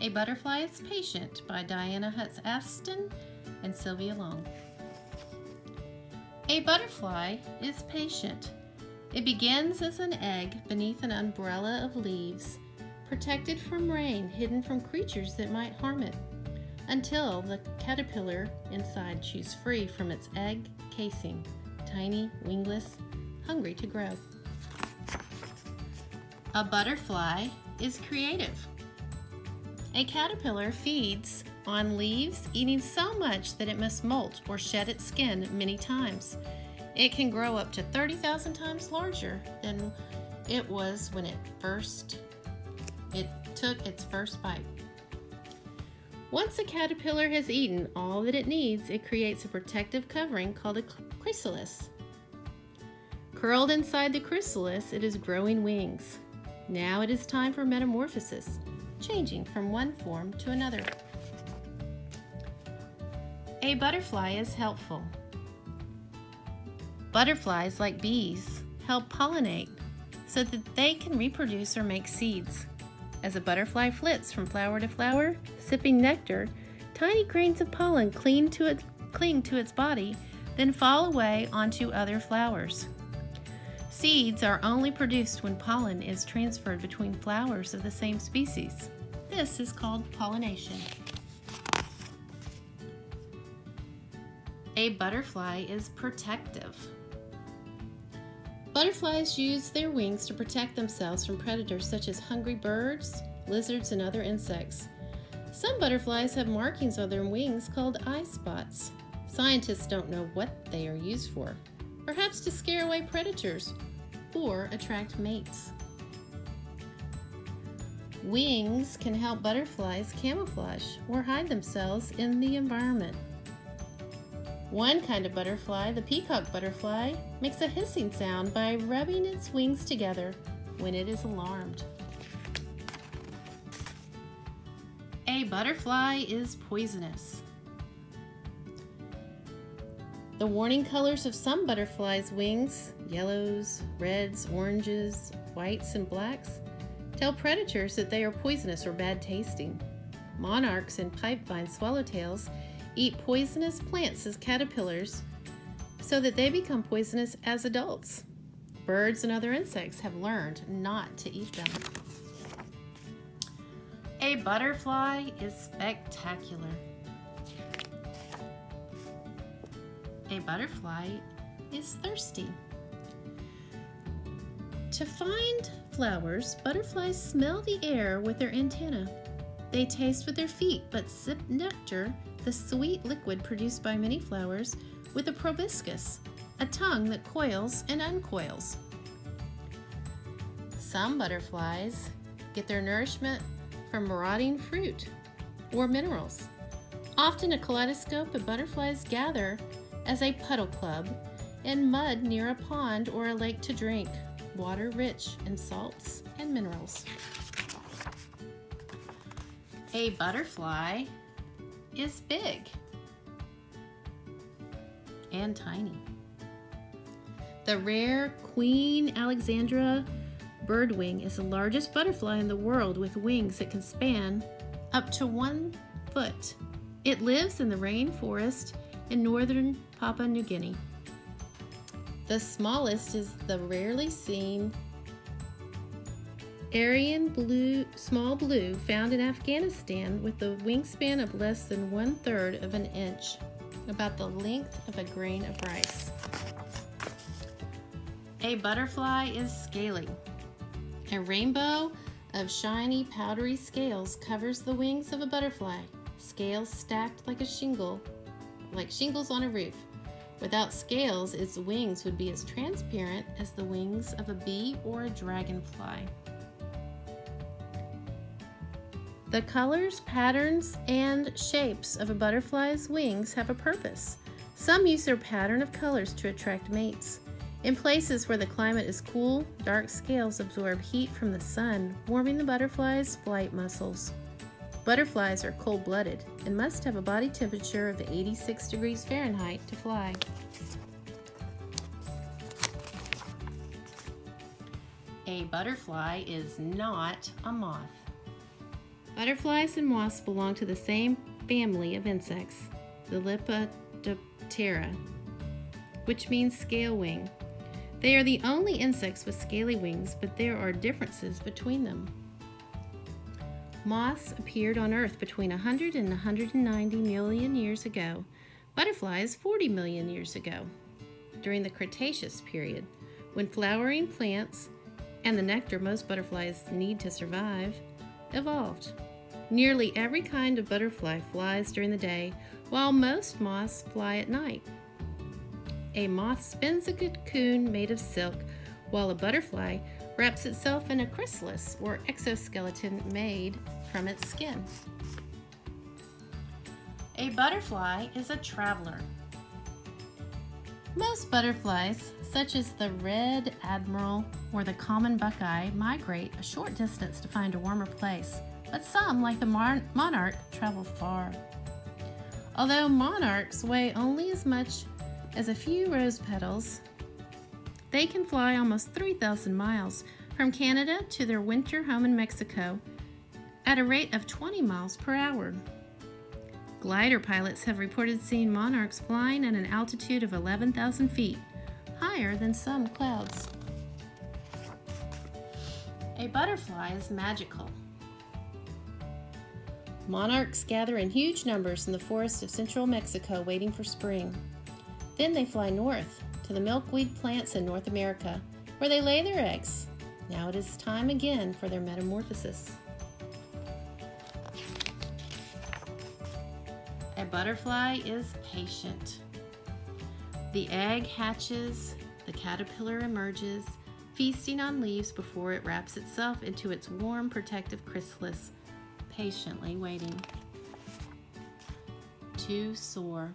A Butterfly is Patient by Dianna Hutts Aston and Sylvia Long. A butterfly is patient. It begins as an egg beneath an umbrella of leaves, protected from rain, hidden from creatures that might harm it, until the caterpillar inside chews free from its egg casing, tiny, wingless, hungry to grow. A butterfly is creative. A caterpillar feeds on leaves, eating so much that it must molt or shed its skin many times. It can grow up to 30,000 times larger than it was when it first it took its first bite. Once a caterpillar has eaten all that it needs, it creates a protective covering called a chrysalis. Curled inside the chrysalis, it is growing wings. Now it is time for metamorphosis, changing from one form to another. A butterfly is helpful. Butterflies, like bees, help pollinate so that they can reproduce or make seeds. As a butterfly flits from flower to flower, sipping nectar, tiny grains of pollen cling to, it, cling to its body, then fall away onto other flowers. Seeds are only produced when pollen is transferred between flowers of the same species. This is called pollination. A butterfly is protective. Butterflies use their wings to protect themselves from predators such as hungry birds, lizards, and other insects. Some butterflies have markings on their wings called eye spots. Scientists don't know what they are used for. Perhaps to scare away predators or attract mates. Wings can help butterflies camouflage or hide themselves in the environment. One kind of butterfly, the peacock butterfly, makes a hissing sound by rubbing its wings together when it is alarmed. A butterfly is poisonous. The warning colors of some butterflies' wings, yellows, reds, oranges, whites, and blacks, tell predators that they are poisonous or bad tasting. Monarchs and pipevine swallowtails eat poisonous plants as caterpillars so that they become poisonous as adults. Birds and other insects have learned not to eat them. A butterfly is spectacular. A butterfly is thirsty. To find flowers, butterflies smell the air with their antennae. They taste with their feet but sip nectar the sweet liquid produced by many flowers, with a proboscis, a tongue that coils and uncoils. Some butterflies get their nourishment from marauding fruit or minerals. Often a kaleidoscope of butterflies gather as a puddle club in mud near a pond or a lake to drink, water rich in salts and minerals. A butterfly is big and tiny. The rare Queen Alexandra birdwing is the largest butterfly in the world with wings that can span up to one foot. It lives in the rainforest in northern Papua New Guinea. The smallest is the rarely seen Aryan blue, small blue found in Afghanistan with a wingspan of less than one third of an inch, about the length of a grain of rice. A butterfly is scaly. A rainbow of shiny, powdery scales covers the wings of a butterfly, scales stacked like a shingle, like shingles on a roof. Without scales, its wings would be as transparent as the wings of a bee or a dragonfly. The colors, patterns, and shapes of a butterfly's wings have a purpose. Some use their pattern of colors to attract mates. In places where the climate is cool, dark scales absorb heat from the sun, warming the butterfly's flight muscles. Butterflies are cold blooded and must have a body temperature of 86 degrees Fahrenheit to fly. A butterfly is not a moth. Butterflies and moths belong to the same family of insects, the Lepidoptera, which means scale wing. They are the only insects with scaly wings, but there are differences between them. Moths appeared on Earth between 100 and 190 million years ago, butterflies 40 million years ago, during the Cretaceous period, when flowering plants and the nectar most butterflies need to survive evolved. Nearly every kind of butterfly flies during the day, while most moths fly at night. A moth spins a cocoon made of silk, while a butterfly wraps itself in a chrysalis or exoskeleton made from its skin. A butterfly is a traveler. Most butterflies, such as the red admiral or the common buckeye, migrate a short distance to find a warmer place, but some, like the monarch, travel far. Although monarchs weigh only as much as a few rose petals, they can fly almost 3,000 miles from Canada to their winter home in Mexico at a rate of 20 miles per hour. Glider pilots have reported seeing monarchs flying at an altitude of 11,000 feet, higher than some clouds. A butterfly is magical. Monarchs gather in huge numbers in the forests of central Mexico waiting for spring. Then they fly north to the milkweed plants in North America, where they lay their eggs. Now it is time again for their metamorphosis. A butterfly is patient. The egg hatches, the caterpillar emerges, feasting on leaves before it wraps itself into its warm protective chrysalis, patiently waiting. To soar.